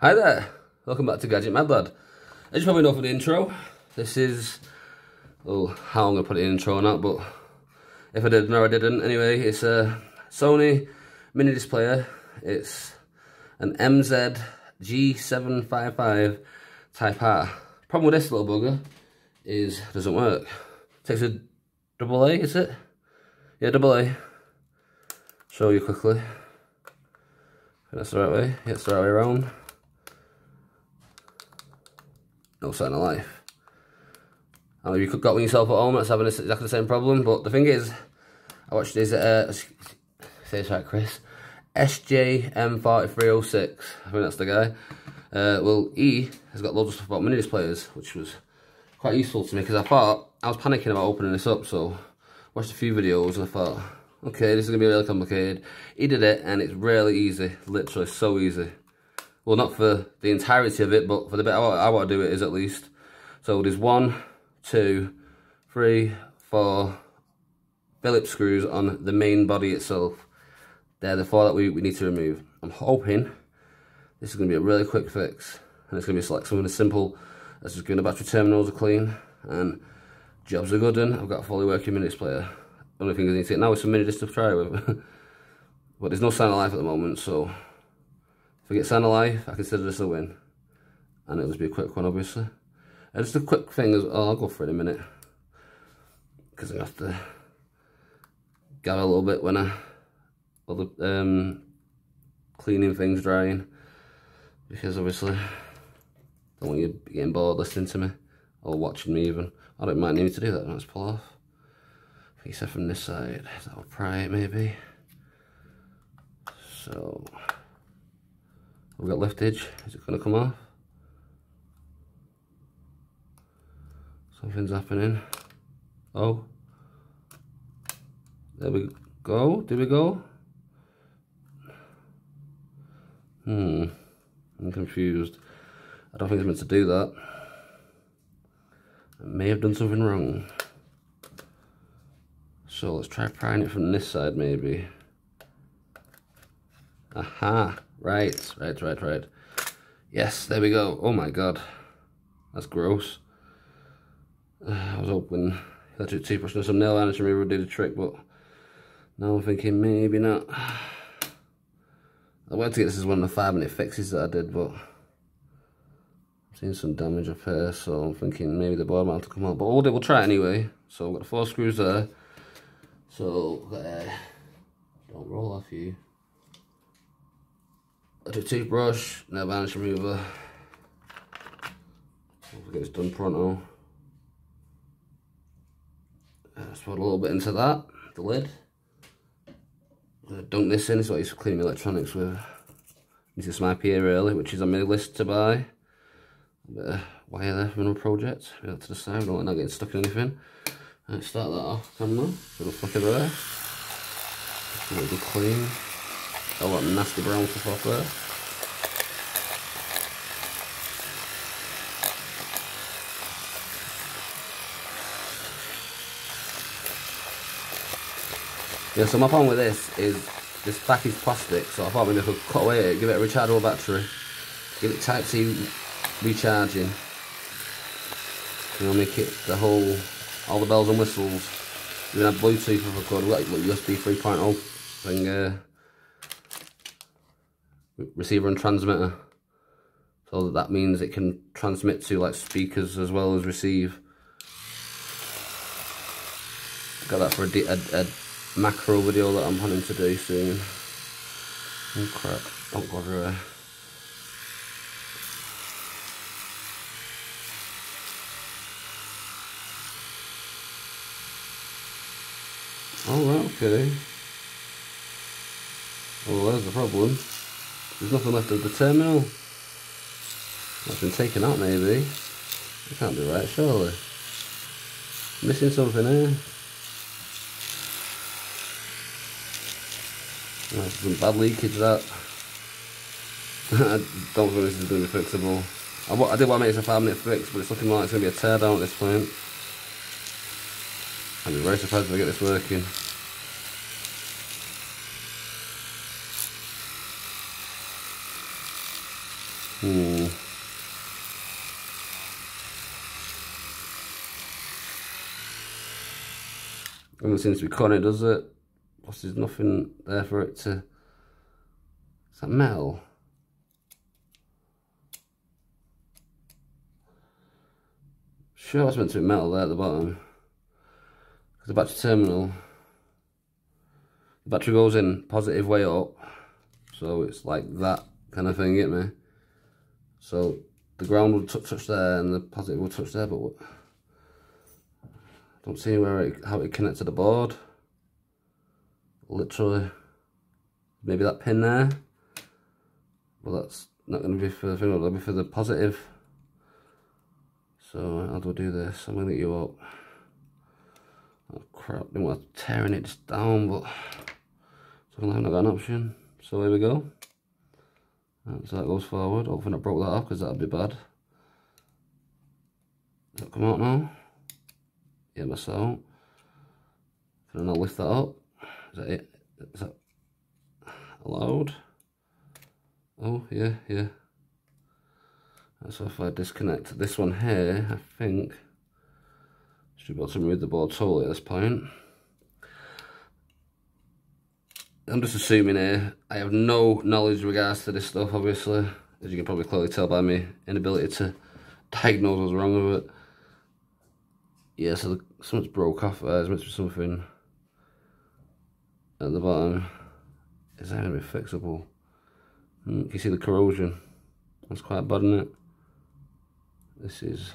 Hi there, welcome back to Gadget Mad Lad. As you probably know from the intro, this is, oh, how long I'm going to put it in intro or not, but if I did, no I didn't. Anyway, it's a Sony mini disc player. It's an MZ G755 Type R. Problem with this little bugger is it doesn't work. takes a double A, is it? Yeah, double A. Show you quickly. That's the right way. It's the right way around no sign of life. I mean, you could got one yourself at home that's having exactly the same problem, but the thing is, I watched this, uh, say it's right, Chris, SJM4306, I think that's the guy. Uh, well, he has got loads of stuff about mini displays, which was quite useful to me, because I thought, I was panicking about opening this up, so watched a few videos and I thought, okay, this is going to be really complicated. He did it, and it's really easy, literally so easy well not for the entirety of it but for the bit I, I want to do it is at least. So there's one two three four Phillips screws on the main body itself. They're the four that we, we need to remove. I'm hoping this is going to be a really quick fix and it's going to be like something as simple as just getting the battery terminals are clean and jobs are good and I've got a fully working mini player. only thing I need to get now is some mini disc to try with. But there's no sign of life at the moment so if I get Sign of Life, I consider this a win. And it'll just be a quick one, obviously. And just a quick thing, as I'll go for it in a minute. Because I have to gather a little bit when I, all the um, cleaning things drying. Because obviously, don't want you getting bored listening to me. Or watching me even. I don't mind need to do that, let's pull off. Except from this side, that'll pry it maybe. So, We've got liftage. Is it going to come off? Something's happening. Oh. There we go. Did we go? Hmm. I'm confused. I don't think it's meant to do that. I may have done something wrong. So let's try prying it from this side maybe. Aha. Right, right, right, right. Yes, there we go. Oh my god. That's gross. Uh, I was hoping that electric toothbrush and some nail varnish remover would do the trick, but now I'm thinking maybe not. I wanted to get this as one of the five minute fixes that I did, but I've seen some damage up here, so I'm thinking maybe the board might have to come out. But we'll, we'll try anyway. So I've got the four screws there. So, uh, don't roll off you a toothbrush, nail varnish remover. I'll get this done pronto. Just put a little bit into that, the lid. Dunk this in, is what I used to clean my electronics with. This is my IPA really, which is on my list to buy. A bit of wire there from another project. Put to the side, don't let that get stuck in anything. Let's start that off camera. Little flick of there. A little clean. Lot of nasty brown stuff off there. Yeah, so my problem with this is this back is plastic, so I thought maybe I could cut away it, give it a rechargeable battery, give it Type C recharging, you know, make it the whole, all the bells and whistles. Even have Bluetooth if I could, like USB 3.0 thing, uh, receiver and transmitter. So that, means it can transmit to like speakers as well as receive. Got that for a, a, a macro video that I'm planning to do soon. Oh crap, don't go everywhere. Oh, Alright, okay. Well, there's the problem. There's nothing left of the terminal. That's been taken out, maybe. It can't be right, surely. Missing something here. That's some bad leakage that. I don't think this is going to be fixable. I, I did want to make this a 5 minute fix, but it's looking like it's going to be a tear down at this point. I'd be very surprised if I get this working. Doesn't seem to be cutting it, does it? Plus there's nothing there for it to... Is that metal? Sure it's meant to be metal there at the bottom. The battery terminal... The battery goes in positive way up. So it's like that kind of thing, get me? So the ground will touch there and the positive will touch there, but don't see where it, how it connects to the board. Literally, maybe that pin there. Well, that's not going to be for the thing, that'll be for the positive. So uh, how do I do this? I'm going to get you up. Oh crap, I didn't want tearing it just down, but so I haven't got an option. So here we go. So that goes forward. Hopefully I broke that off because that'd be bad. That come out now? Yeah, myself. Can I not lift that up? Is that it? Is that allowed? Oh, yeah, yeah. So if I disconnect this one here, I think should be able to remove the board totally at this point. I'm just assuming here, I have no knowledge regards to this stuff, obviously. As you can probably clearly tell by my inability to diagnose what's wrong with it. Yeah, so the, something's broke off there. There's meant to be something at the bottom. Is that going to be fixable? Can you see the corrosion? That's quite bad, isn't it? This is...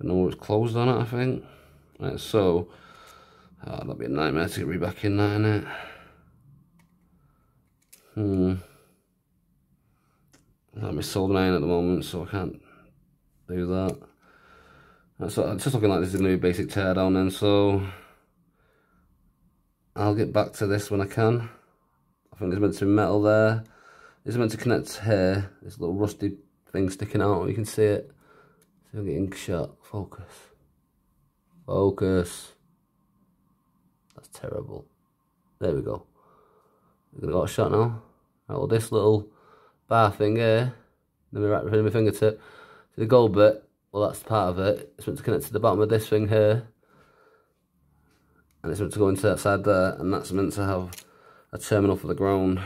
I know it's closed on it, I think. Right, so Oh, that'll be a nightmare to get re back in there, innit? Hmm. I'm soldering iron at the moment, so I can't do that. So it's just looking like this is going to be basic teardown then, so I'll get back to this when I can. I think there's meant to be metal there. It's meant to connect here. This little rusty thing sticking out, you can see it. See if I get shot. Focus. Focus. That's terrible. There we go. Gonna got a shot now. Right, well, this little bar thing here, let me right between my fingertip. See the gold bit, well that's part of it. It's meant to connect to the bottom of this thing here. And it's meant to go into that side there, and that's meant to have a terminal for the ground.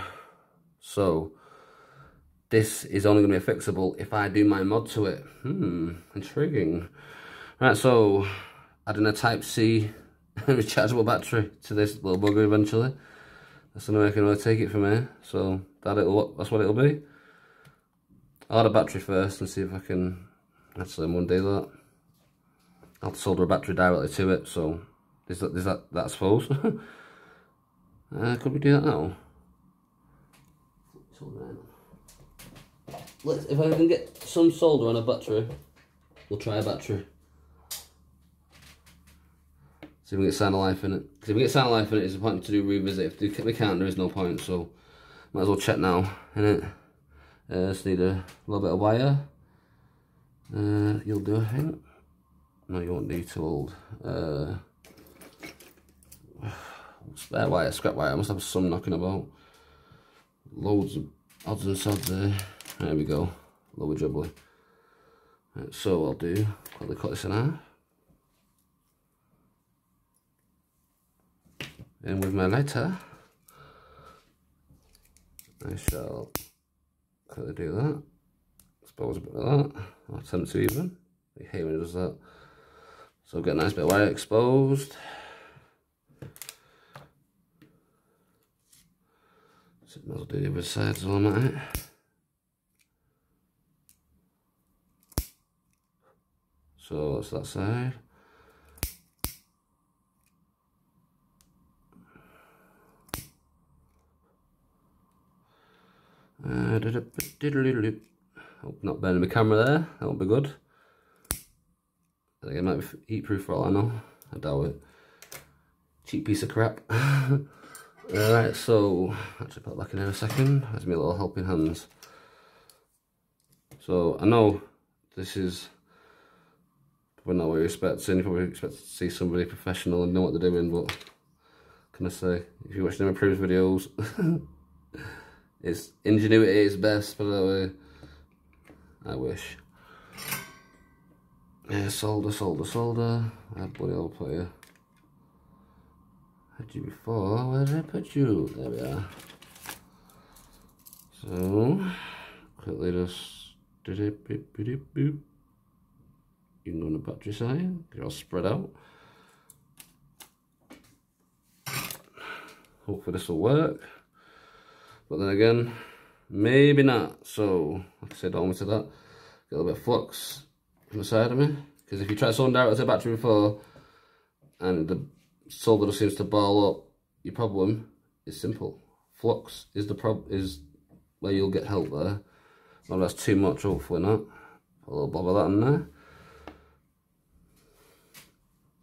So, this is only going to be fixable if I do my mod to it. Hmm, intriguing. Right, so, adding a Type-C rechargeable battery to this little bugger eventually. That's the only way I can really take it from here. So that it'll that's what it'll be. I'll add a battery first and see if I can actually one do that. I'll solder a battery directly to it, so is that is that that's suppose? uh, could we do that now? Let's if I can get some solder on a battery, we'll try a battery. See if we get Sound Life in it. Because if we get Sound Life in it, it's a point to do revisit. If we can't, there is no point. So, might as well check now, innit? Uh, just need a little bit of wire. Uh, you'll do, I think. No, you won't need too old. Uh, spare wire, scrap wire. I must have some knocking about. Loads of odds and sods there. There we go. Lower jubbly. Right, so I'll do, quickly cut this in half. And with my lighter, I shall quickly do that. Expose a bit of that. I'll attempt to even. I hate when it does that. So get a nice bit of wire exposed. So might as well do the other side as well, mate. So that's that side. Uh, not burning the camera there, that'll be good. I think it might be heat proof for all I know. I doubt it. Cheap piece of crap. Alright, so actually put it back in here a second. That's my little helping hands. So I know this is probably not what you expect. You probably expect to see somebody professional and know what they're doing, but can I say, if you watch them previous videos, It's ingenuity is best, but that way. I wish. Yeah, solder, solder, solder. That bloody old player. Had you before. Where did I put you? There we are. So, quickly just. You can go on the battery side, they're all spread out. Hopefully this will work. But then again, maybe not. So, like I said, almost to that. Get a little bit of flux on the side of me. Because if you try soldering direct to the battery before, and the solder seems to ball up, your problem is simple. Flux is the prob is where you'll get help there. Not that's too much, hopefully not. Put a little bob of that in there.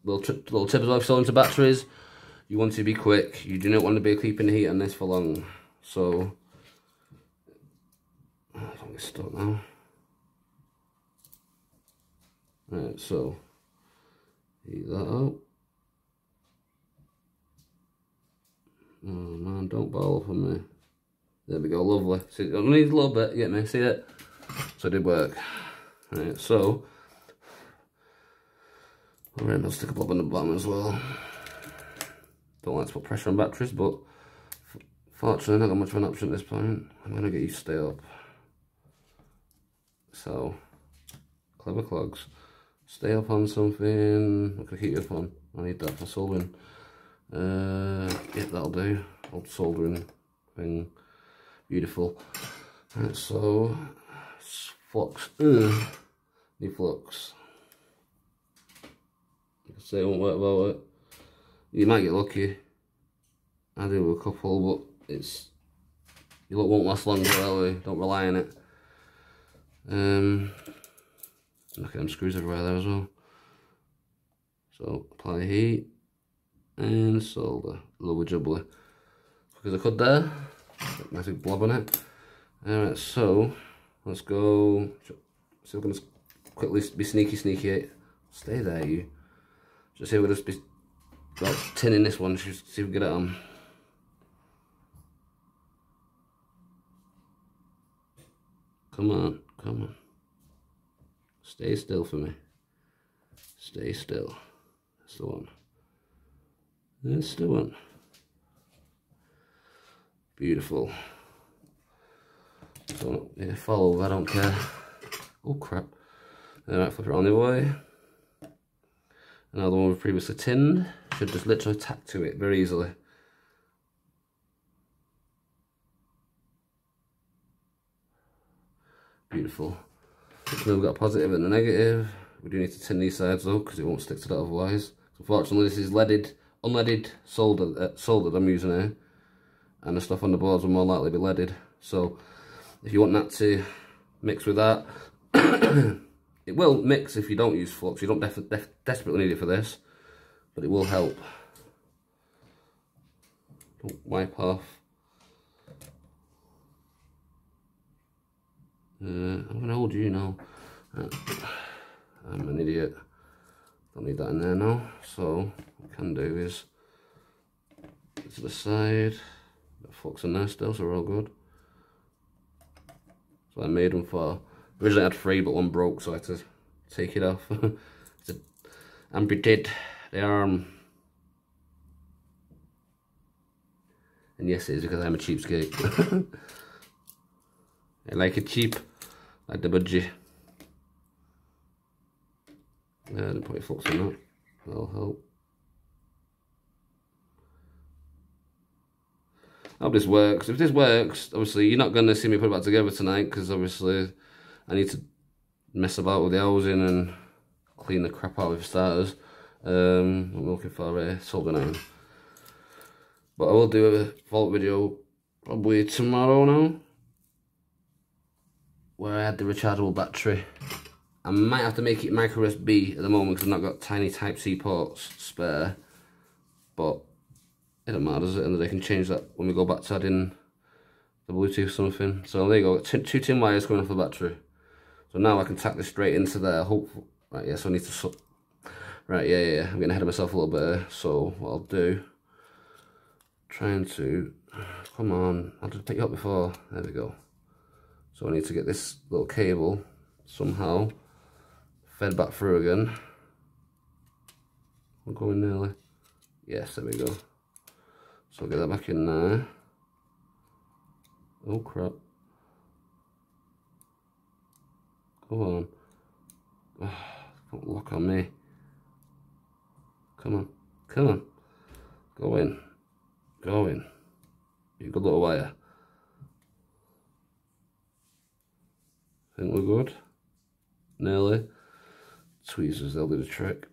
Little, little tip as well, if selling to batteries, you want to be quick. You do not want to be keeping the heat on this for long. So, Stuck now. Right, so, heat that up. Oh man, don't up on me. There we go, lovely. See, I need a little bit, get me, see it? So it did work. Right, so, oh, Alright, I'll stick a blob on the bottom as well. Don't like to put pressure on batteries, but fortunately, not got much of an option at this point. I'm to get you to stay up. So, clever clogs. Stay up on something. Can I keep you up on? I need that for soldering. Uh, yeah, that'll do. Old soldering thing. Beautiful. Right, so, flux. Ugh. New flux. Say it won't work about it. You might get lucky. I do a couple, but it's you won't last long way. Don't rely on it. Um, look at them screws everywhere there as well. So apply heat and solder, lower jubbly. Because I could there, nice blob on it. Alright, so let's go. So we're gonna quickly be sneaky, sneaky. Stay there, you. Just see we'll just be like tinning this one, see if we get it on. Come on, come on. Stay still for me. Stay still. That's the one. That's the one. Beautiful. So, yeah, follow, I don't care. Oh crap. Alright, flip it on the way. Another one we've previously tinned. Should just literally tack to it very easily. Beautiful. So we've got a positive and a negative. We do need to tin these sides though, because it won't stick to that otherwise. Unfortunately, this is leaded, unleaded soldered, uh, soldered I'm using here. And the stuff on the boards will more likely be leaded. So, if you want that to mix with that, It will mix if you don't use flux. You don't def def desperately need it for this, but it will help. Don't wipe off. Uh, I'm to hold you now. Uh, I'm an idiot. Don't need that in there now. So what I can do is to the side. The fox in there still, so we're all good. So I made them for Originally I had three, but one broke, so I had to take it off. to amputate the arm. And yes, it is because I'm a cheapskate. I like it cheap, like the budgie. Didn't put any flux on that. That'll help. I hope this works. If this works, obviously you're not going to see me put it back together tonight because obviously I need to mess about with the housing and clean the crap out with starters. Um, I'm looking for a soldering iron. But I will do a vault video probably tomorrow now. Where I had the rechargeable battery. I might have to make it micro USB at the moment because I've not got tiny type C ports spare. But it doesn't matter, does it? And they can change that when we go back to adding the Bluetooth something. So there you go, two tin wires coming off the battery. So now I can tack this straight into there. Hopefully, right, yeah, so I need to, right, yeah, yeah, I'm getting ahead of myself a little bit So what I'll do, trying to Come on, I did pick you up before. There we go. So I need to get this little cable somehow fed back through again. We're going nearly. Yes, there we go. So I'll get that back in there. Oh crap. Go on. Oh, don't lock on me. Come on. Come on. Go in. Go in. You good little wire. Think we're good? Nearly. Tweezers, they'll do the trick.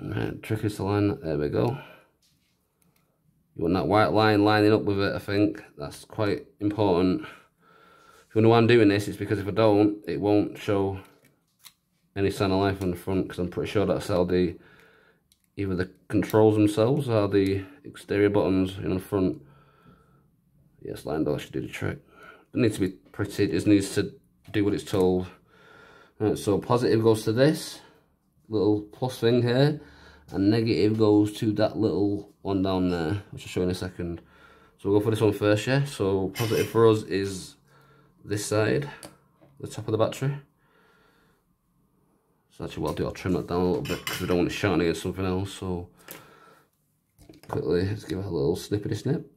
Right, trick is to line, there we go. You want that white line lining up with it, I think. That's quite important. If you wonder why I'm doing this, it's because if I don't, it won't show any sign of life on the front, because I'm pretty sure that's how the, either the controls themselves or the exterior buttons in the front. Yes, line door should do the trick. It needs to be pretty, it just needs to do what it's told. Right, so positive goes to this little plus thing here, and negative goes to that little one down there, which I'll show in a second. So we'll go for this one first, yeah? So positive for us is this side, the top of the battery. So actually what I'll do, I'll trim that down a little bit because we don't want it shining against something else. So quickly, let's give it a little snippety snip.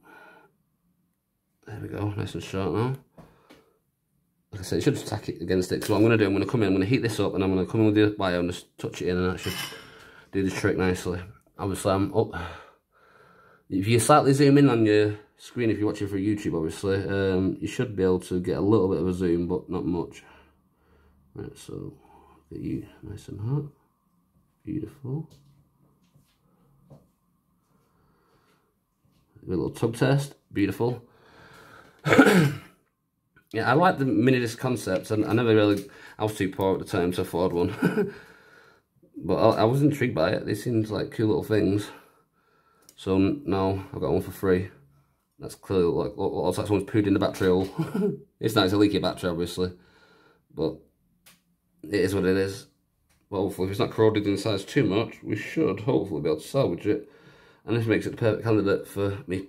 There we go, nice and short now like I said, you should tack it against it. So what I'm going to do, I'm going to come in, I'm going to heat this up, and I'm going to come in with the wire and just touch it in, and that should do the trick nicely. Obviously, I'm up. If you slightly zoom in on your screen, if you're watching for YouTube, obviously, um, you should be able to get a little bit of a zoom, but not much. Right, so get you nice and hot. Beautiful. A little tub test. Beautiful. Yeah, I like the mini disc concept, and I never really, I was too poor at the time to afford one. but I, I, was intrigued by it. They seemed like cool little things. So now I've got one for free. That's clearly like, looks like someone's pooed in the battery hole. it's not, it's a leaky battery, obviously. But it is what it is. But hopefully, if it's not corroded inside too much, we should hopefully be able to salvage it. And this makes it the perfect candidate for me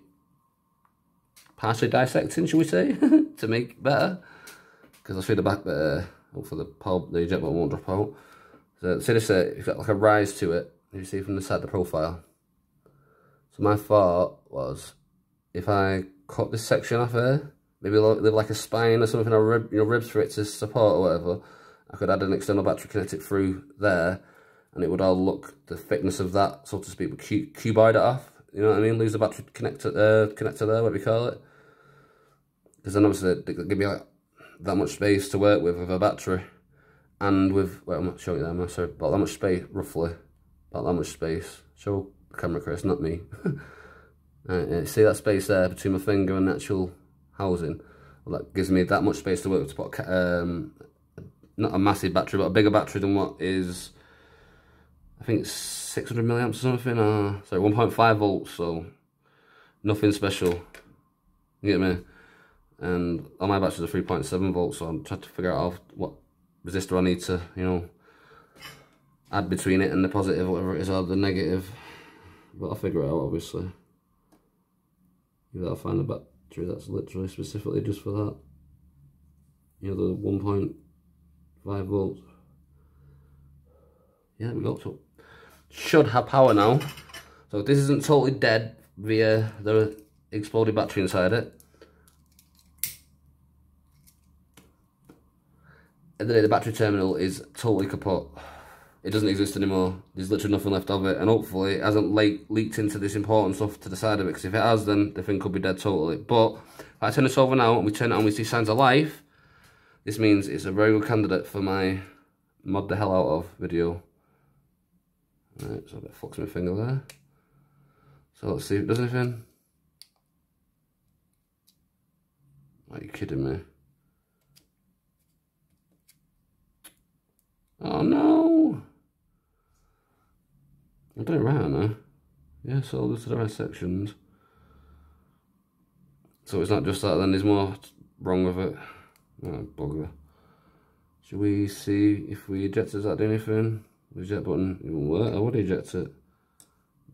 partially dissecting, shall we say, to make better. Because I see the back there, for the pulp, the eject won't drop out. So see this, uh, you've got like a rise to it, you see from the side of the profile. So my thought was, if I cut this section off here, maybe leave like a spine or something, or rib, you know, ribs for it to support or whatever, I could add an external battery, it through there, and it would all look the thickness of that, so to speak, but cuboid it off. You know what I mean? Lose the battery connector, uh, connector there, what we call it? Because then obviously they give me like that much space to work with with a battery. And with well I'm not showing you that I'm sorry about that much space roughly about that much space. Show camera Chris not me. Right, see that space there between my finger and actual housing? Well, that gives me that much space to work with to put um, not a massive battery but a bigger battery than what is I think 600 milliamps or something uh, sorry 1.5 volts so nothing special. You get me and on my batteries are 3.7 volts so I'm trying to figure out what resistor I need to you know add between it and the positive whatever it is or the negative. But I'll figure it out obviously. Maybe I'll find a battery that's literally specifically just for that. You know the 1.5 volts yeah we go so should have power now. So this isn't totally dead via the exploded battery inside it the the battery terminal is totally kaput. It doesn't exist anymore. There's literally nothing left of it. And hopefully it hasn't le leaked into this important stuff to the side of it. Because if it has, then the thing could be dead totally. But if I turn this over now and we turn it on, we see signs of life. This means it's a very good candidate for my mod the hell out of video. Right, so I've got flux my finger there. So let's see if it does anything. Are you kidding me? Oh no! I did it right, huh? Yeah, so the right sections. So it's not just that, then there's more wrong with it. Oh, bugger. Should we see if we eject, does that do anything? The eject button even work? I would eject it.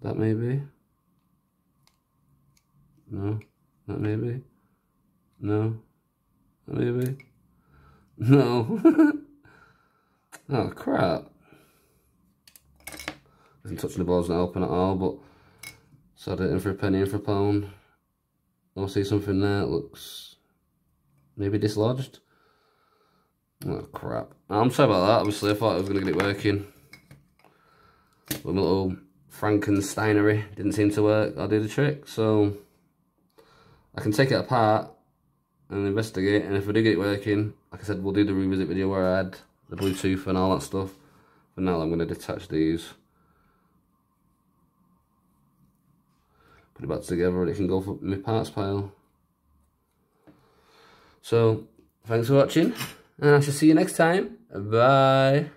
That maybe? No? That maybe? No? That maybe? No. oh, crap. Isn't touching the ball's not open at all, but so I did it in for a penny in for a pound. I'll see something there that looks maybe dislodged. Oh crap. I'm sorry about that, obviously I thought I was going to get it working. But my little Frankensteinery didn't seem to work I'll do the trick, so I can take it apart and investigate and if I do get it working, like I said we'll do the revisit video where I had the Bluetooth and all that stuff. But now I'm going to detach these. Put it back together and it can go for my parts pile. So, thanks for watching and I shall see you next time. Bye.